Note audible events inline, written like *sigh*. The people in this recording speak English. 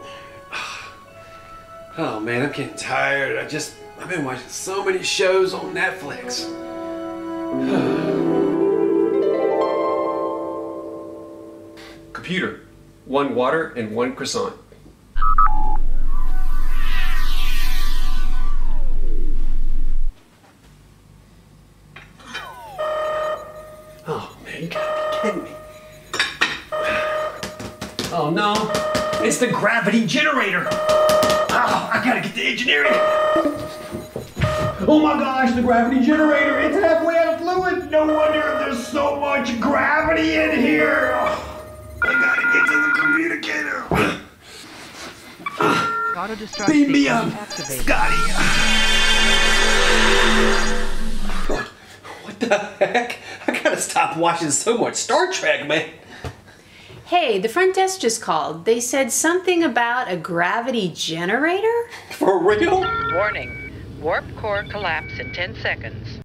*sighs* Oh man, I'm getting tired. I just, I've been watching so many shows on Netflix. *sighs* Computer, one water and one croissant. Oh man, you gotta be kidding me. *sighs* Oh no, it's the gravity generator. Oh, I gotta get to engineering. Oh my gosh, the gravity generator, it's halfway out of fluid. No wonder there's so much gravity in here. Oh, I gotta get to the communicator. Beam me up. Scotty. What the heck? I gotta stop watching so much Star Trek, man. Hey, the front desk just called. They said something about a gravity generator? For real? Warning. Warp core collapse in 10 seconds.